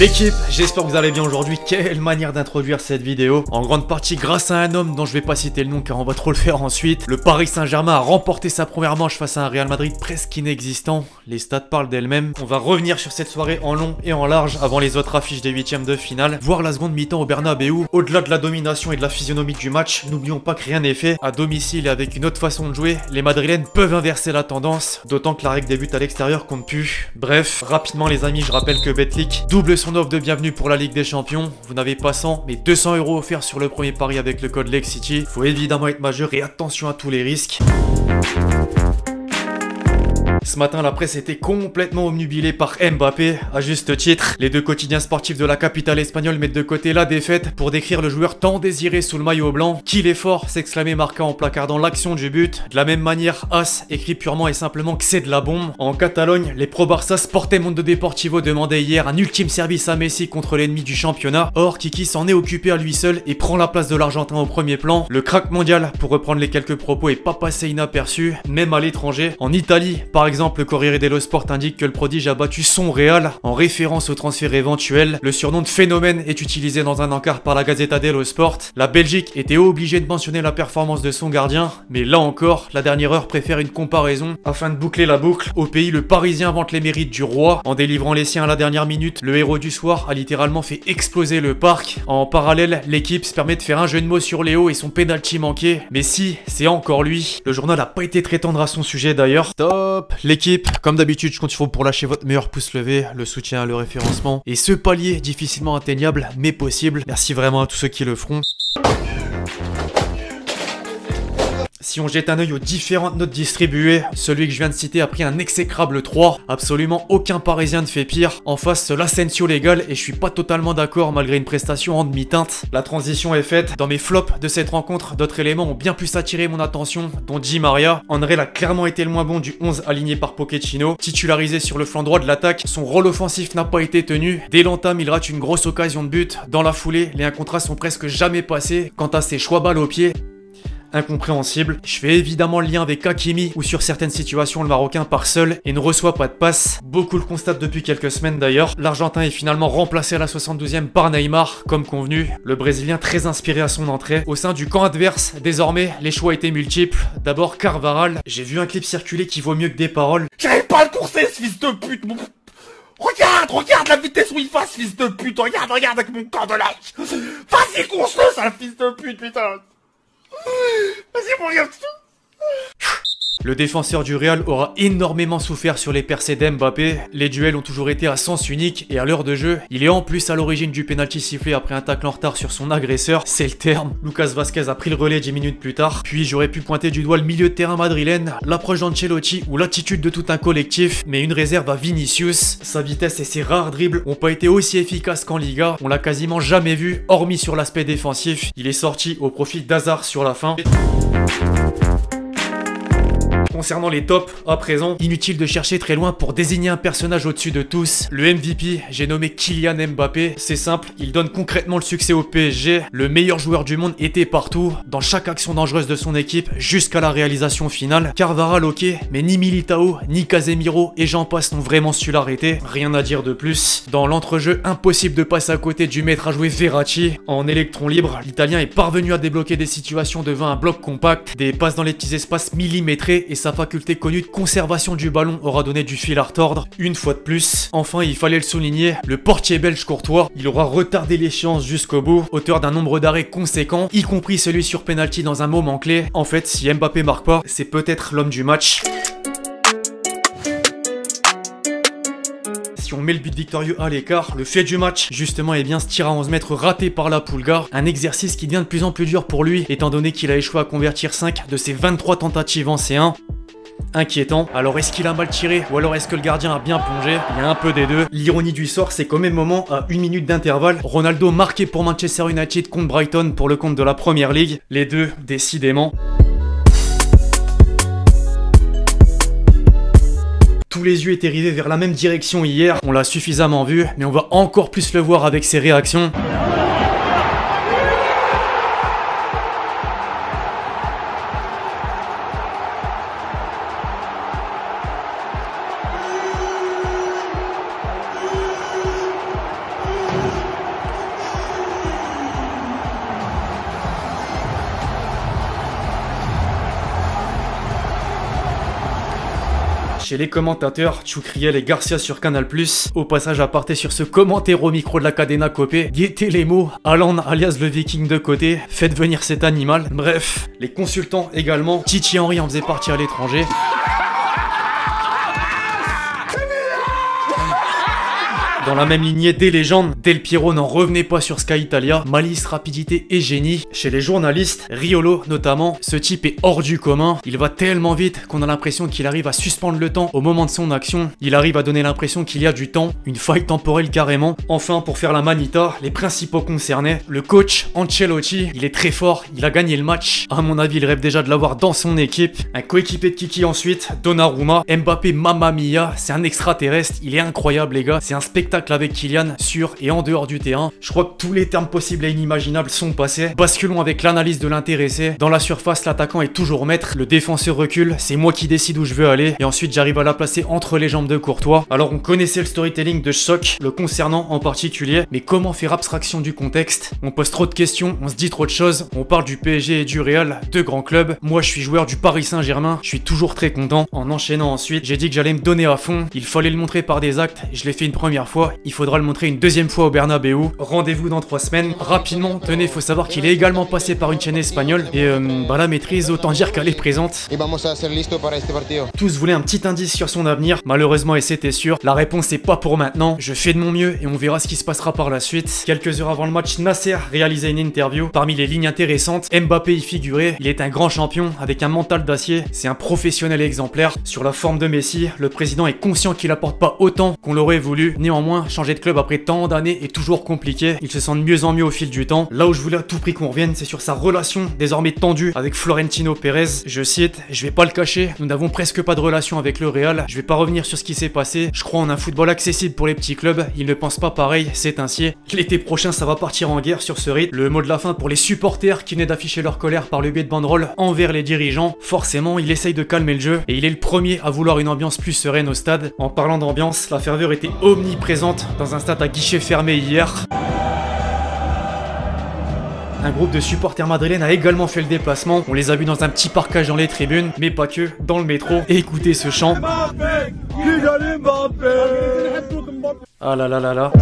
L'équipe, j'espère que vous allez bien aujourd'hui. Quelle manière d'introduire cette vidéo En grande partie grâce à un homme dont je vais pas citer le nom car on va trop le faire ensuite. Le Paris Saint-Germain a remporté sa première manche face à un Real Madrid presque inexistant. Les stats parlent d'elles-mêmes. On va revenir sur cette soirée en long et en large avant les autres affiches des huitièmes de finale. Voir la seconde mi-temps au Bernabeu. Au-delà de la domination et de la physionomie du match, n'oublions pas que rien n'est fait. À domicile et avec une autre façon de jouer, les Madrilènes peuvent inverser la tendance. D'autant que la règle des buts à l'extérieur compte plus. Bref, rapidement les amis, je rappelle que Betclic double son offre de bienvenue pour la Ligue des Champions. Vous n'avez pas 100, mais 200 euros offerts sur le premier pari avec le code LEXCITY. Faut évidemment être majeur et attention à tous les risques. Ce matin, la presse était complètement omnubilée par Mbappé, à juste titre. Les deux quotidiens sportifs de la capitale espagnole mettent de côté la défaite pour décrire le joueur tant désiré sous le maillot blanc. Qu'il est fort, s'exclamait Marca en placardant l'action du but. De la même manière, As écrit purement et simplement que c'est de la bombe. En Catalogne, les pro Barça Sporting Mundo Deportivo demandaient hier un ultime service à Messi contre l'ennemi du championnat. Or, Kiki s'en est occupé à lui seul et prend la place de l'Argentin au premier plan. Le crack mondial, pour reprendre les quelques propos, est pas passé inaperçu, même à l'étranger. En Italie, par exemple, le Corriere dello Sport indique que le prodige a battu son Real en référence au transfert éventuel. Le surnom de phénomène est utilisé dans un encart par la Gazzetta dello Sport. La Belgique était obligée de mentionner la performance de son gardien, mais là encore, la dernière heure préfère une comparaison afin de boucler la boucle. Au pays, le Parisien vante les mérites du roi en délivrant les siens à la dernière minute. Le héros du soir a littéralement fait exploser le parc. En parallèle, l'équipe se permet de faire un jeu de mots sur Léo et son penalty manqué. Mais si, c'est encore lui. Le journal n'a pas été très tendre à son sujet d'ailleurs. Top L'équipe, comme d'habitude, je compte sur vous pour lâcher votre meilleur pouce levé, le soutien, le référencement. Et ce palier difficilement atteignable, mais possible. Merci vraiment à tous ceux qui le feront. Si on jette un œil aux différentes notes distribuées, celui que je viens de citer a pris un exécrable 3. Absolument aucun parisien ne fait pire. En face, l'Asensio légal et je suis pas totalement d'accord malgré une prestation en demi-teinte. La transition est faite. Dans mes flops de cette rencontre, d'autres éléments ont bien plus attiré mon attention, dont Di Maria. André a clairement été le moins bon du 11 aligné par Pochettino. Titularisé sur le flanc droit de l'attaque, son rôle offensif n'a pas été tenu. Dès l'entame, il rate une grosse occasion de but. Dans la foulée, les 1 contrats sont presque jamais passés. Quant à ses choix balles au pied, incompréhensible. Je fais évidemment le lien avec Hakimi, où sur certaines situations le Marocain part seul et ne reçoit pas de passe. Beaucoup le constatent depuis quelques semaines d'ailleurs. L'Argentin est finalement remplacé à la 72e par Neymar, comme convenu. Le Brésilien très inspiré à son entrée. Au sein du camp adverse, désormais, les choix étaient multiples. D'abord Carvaral. J'ai vu un clip circuler qui vaut mieux que des paroles. J'arrive pas le courser, ce fils de pute. Regarde, regarde la vitesse où il passe, fils de pute Regarde, regarde avec mon corps de lâche Vas-y, course-le, sale fils de pute, putain Vas-y, mon gars le défenseur du Real aura énormément souffert sur les percées d'Mbappé. Les duels ont toujours été à sens unique et à l'heure de jeu, il est en plus à l'origine du penalty sifflé après un tacle en retard sur son agresseur, c'est le terme. Lucas Vasquez a pris le relais 10 minutes plus tard. Puis j'aurais pu pointer du doigt le milieu de terrain madrilène, l'approche d'Ancelotti ou l'attitude de tout un collectif, mais une réserve à Vinicius. Sa vitesse et ses rares dribbles ont pas été aussi efficaces qu'en Liga, on l'a quasiment jamais vu, hormis sur l'aspect défensif. Il est sorti au profit d'Hazard sur la fin. Concernant les tops, à présent, inutile de chercher très loin pour désigner un personnage au-dessus de tous. Le MVP, j'ai nommé Kylian Mbappé. C'est simple, il donne concrètement le succès au PSG. Le meilleur joueur du monde était partout, dans chaque action dangereuse de son équipe, jusqu'à la réalisation finale. Carvara ok, mais ni Militao, ni Casemiro et j'en passe n'ont vraiment su l'arrêter. Rien à dire de plus. Dans l'entrejeu, impossible de passer à côté du maître à jouer Verratti. En électron libre, l'Italien est parvenu à débloquer des situations devant un bloc compact, des passes dans les petits espaces millimétrés ça faculté connue de conservation du ballon aura donné du fil à retordre, une fois de plus. Enfin, il fallait le souligner, le portier belge courtois, il aura retardé l'échéance jusqu'au bout, auteur d'un nombre d'arrêts conséquent, y compris celui sur penalty dans un moment clé. En fait, si Mbappé marque pas, c'est peut-être l'homme du match. si on met le but victorieux à l'écart, le fait du match, justement, est bien ce tir à 11 mètres raté par la Poulgar. Un exercice qui devient de plus en plus dur pour lui, étant donné qu'il a échoué à convertir 5 de ses 23 tentatives en C1 inquiétant. Alors est-ce qu'il a mal tiré ou alors est-ce que le gardien a bien plongé? Il y a un peu des deux. L'ironie du sort, c'est qu'au même moment, à une minute d'intervalle, Ronaldo marqué pour Manchester United contre Brighton pour le compte de la Première Ligue. Les deux, décidément. Tous les yeux étaient rivés vers la même direction hier, on l'a suffisamment vu, mais on va encore plus le voir avec ses réactions. Chez les commentateurs, Chukriel et Garcia sur Canal+. Au passage, à partir sur ce commentaire au micro de la Cadena Copé, guettez les mots, Alan alias le viking de côté, faites venir cet animal. Bref, les consultants également, Titi Henry en faisait partie à l'étranger. Dans la même lignée des légendes, Del Piero n'en revenait pas sur Sky Italia, malice, rapidité et génie. Chez les journalistes, Riolo notamment, ce type est hors du commun. Il va tellement vite qu'on a l'impression qu'il arrive à suspendre le temps au moment de son action. Il arrive à donner l'impression qu'il y a du temps, une faille temporelle carrément. Enfin, pour faire la manita, les principaux concernés, le coach Ancelotti, il est très fort, il a gagné le match. À mon avis, il rêve déjà de l'avoir dans son équipe. Un coéquipier de Kiki ensuite, Donnarumma, Mbappé Mamma Mia, c'est un extraterrestre, il est incroyable les gars, c'est un spectacle avec Kylian sur et en dehors du terrain. Je crois que tous les termes possibles et inimaginables sont passés. Basculons avec l'analyse de l'intéressé. Dans la surface, l'attaquant est toujours maître. Le défenseur recule. C'est moi qui décide où je veux aller. Et ensuite, j'arrive à la placer entre les jambes de Courtois. Alors, on connaissait le storytelling de Choc, le concernant en particulier. Mais comment faire abstraction du contexte? On pose trop de questions, on se dit trop de choses. On parle du PSG et du Real, deux grands clubs. Moi, je suis joueur du Paris Saint-Germain. Je suis toujours très content. En enchaînant ensuite, j'ai dit que j'allais me donner à fond. Il fallait le montrer par des actes. Je l'ai fait une première fois il faudra le montrer une deuxième fois au Bernabeu. Rendez-vous dans trois semaines. Rapidement, tenez, faut savoir qu'il est également passé par une chaîne espagnole. Et euh, bah la maîtrise, autant dire qu'elle est présente. Tous voulaient un petit indice sur son avenir. Malheureusement, et c'était sûr, la réponse est pas pour maintenant. Je fais de mon mieux et on verra ce qui se passera par la suite. Quelques heures avant le match, Nasser réalisait une interview. Parmi les lignes intéressantes, Mbappé y figurait. Il est un grand champion avec un mental d'acier. C'est un professionnel exemplaire. Sur la forme de Messi, le président est conscient qu'il apporte pas autant qu'on l'aurait voulu. Néanmoins, changer de club après tant d'années est toujours compliqué. Il se sent de mieux en mieux au fil du temps. Là où je voulais à tout prix qu'on revienne, c'est sur sa relation désormais tendue avec Florentino Pérez. Je cite, je vais pas le cacher, nous n'avons presque pas de relation avec le Real. Je vais pas revenir sur ce qui s'est passé. Je crois en un football accessible pour les petits clubs. Ils ne pensent pas pareil, c'est ainsi. L'été prochain, ça va partir en guerre sur ce rythme. Le mot de la fin pour les supporters qui venaient d'afficher leur colère par le biais de banderole envers les dirigeants. Forcément, il essaye de calmer le jeu et il est le premier à vouloir une ambiance plus sereine au stade. En parlant d'ambiance, la ferveur était omniprésente dans un stade à guichet fermé hier. Un groupe de supporters madrilènes a également fait le déplacement. On les a vus dans un petit parcage dans les tribunes, mais pas que, dans le métro. Et écoutez ce chant. Ah là là là là.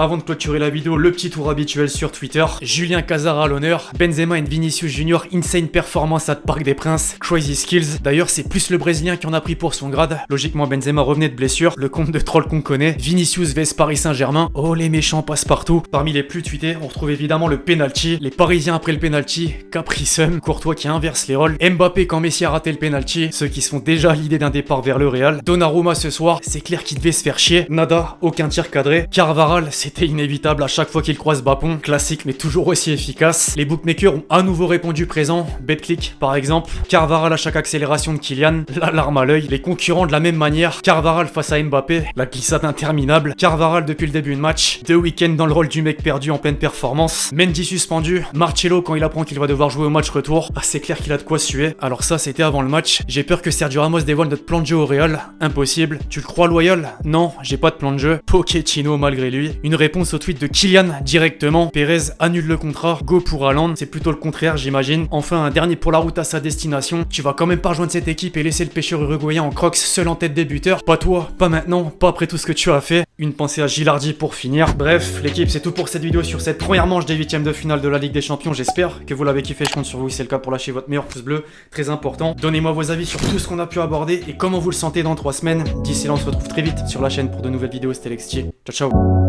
Avant de clôturer la vidéo, le petit tour habituel sur Twitter. Julien Cazara à l'honneur. Benzema et Vinicius Junior, insane performance à Parc des Princes. Crazy skills. D'ailleurs, c'est plus le Brésilien qui en a pris pour son grade. Logiquement, Benzema revenait de blessure. Le compte de troll qu'on connaît. Vinicius vs Paris Saint-Germain. Oh, les méchants passent partout. Parmi les plus tweetés, on retrouve évidemment le penalty. Les Parisiens après le penalty. Capricum. Courtois qui inverse les rôles. Mbappé quand Messi a raté le penalty. Ceux qui se font déjà l'idée d'un départ vers le Real. Donnarumma ce soir. C'est clair qu'il devait se faire chier. Nada. Aucun tir cadré. Carvaral, c'est c'était inévitable à chaque fois qu'il croise Bapon, classique mais toujours aussi efficace. Les bookmakers ont à nouveau répondu présent, BetClick par exemple, Carvaral à chaque accélération de Kylian, l'alarme à l'œil, les concurrents de la même manière, Carvaral face à Mbappé, la glissade interminable, Carvaral depuis le début de match, deux week-ends dans le rôle du mec perdu en pleine performance, Mendy suspendu, Marcello quand il apprend qu'il va devoir jouer au match retour, ah, c'est clair qu'il a de quoi suer, alors ça c'était avant le match, j'ai peur que Sergio Ramos dévoile notre plan de jeu au Real, impossible, tu le crois loyal? Non, j'ai pas de plan de jeu, Pochettino malgré lui, une réponse au tweet de Kylian directement. Perez annule le contrat, go pour Haaland. C'est plutôt le contraire, j'imagine. Enfin, un dernier pour la route à sa destination. Tu vas quand même pas rejoindre cette équipe et laisser le pêcheur uruguayen en crocs seul en tête des buteurs. Pas toi, pas maintenant, pas après tout ce que tu as fait. Une pensée à Gilardi pour finir. Bref, l'équipe, c'est tout pour cette vidéo sur cette première manche des huitièmes de finale de la Ligue des Champions. J'espère que vous l'avez kiffé. Je compte sur vous. Si c'est le cas, pour lâcher votre meilleur pouce bleu. Très important. Donnez-moi vos avis sur tout ce qu'on a pu aborder et comment vous le sentez dans trois semaines. D'ici là, on se retrouve très vite sur la chaîne pour de nouvelles vidéos. C'était Ciao, ciao.